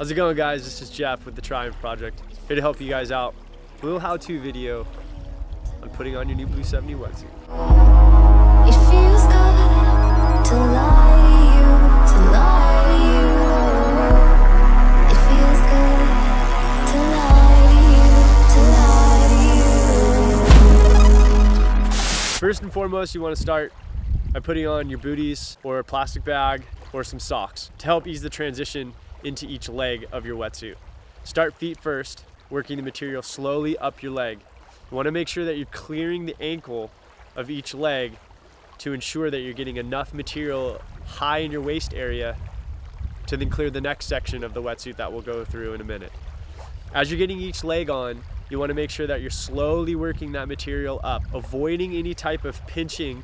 How's it going guys? This is Jeff with the Triumph Project. Here to help you guys out. A little how-to video on putting on your new BlueSeventy wetsuit. It feels good to lie you, to lie you. It feels good to lie you, to lie you. First and foremost, you want to start by putting on your booties or a plastic bag or some socks to help ease the transition into each leg of your wetsuit. Start feet first, working the material slowly up your leg. You want to make sure that you're clearing the ankle of each leg to ensure that you're getting enough material high in your waist area to then clear the next section of the wetsuit that we'll go through in a minute. As you're getting each leg on, you want to make sure that you're slowly working that material up, avoiding any type of pinching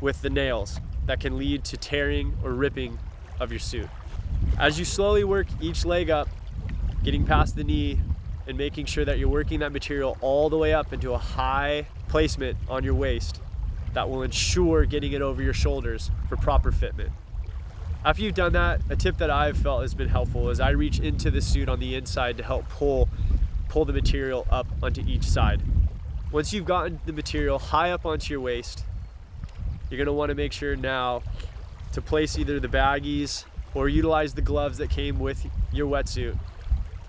with the nails that can lead to tearing or ripping of your suit. As you slowly work each leg up, getting past the knee and making sure that you're working that material all the way up into a high placement on your waist that will ensure getting it over your shoulders for proper fitment. After you've done that, a tip that I've felt has been helpful is I reach into the suit on the inside to help pull, pull the material up onto each side. Once you've gotten the material high up onto your waist, you're gonna wanna make sure now to place either the baggies or utilize the gloves that came with your wetsuit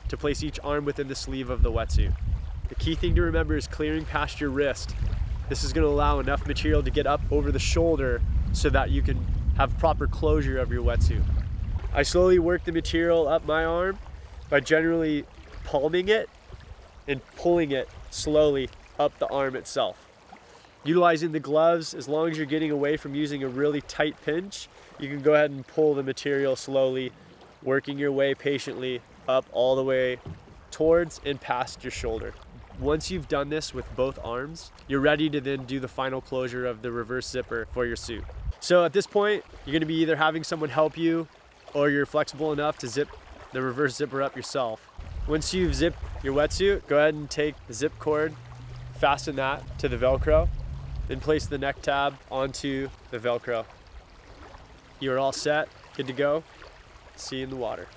to place each arm within the sleeve of the wetsuit. The key thing to remember is clearing past your wrist. This is gonna allow enough material to get up over the shoulder so that you can have proper closure of your wetsuit. I slowly work the material up my arm by generally palming it and pulling it slowly up the arm itself. Utilizing the gloves, as long as you're getting away from using a really tight pinch, you can go ahead and pull the material slowly, working your way patiently up all the way towards and past your shoulder. Once you've done this with both arms, you're ready to then do the final closure of the reverse zipper for your suit. So at this point, you're gonna be either having someone help you or you're flexible enough to zip the reverse zipper up yourself. Once you've zipped your wetsuit, go ahead and take the zip cord, fasten that to the Velcro, then place the neck tab onto the Velcro. You're all set, good to go. See you in the water.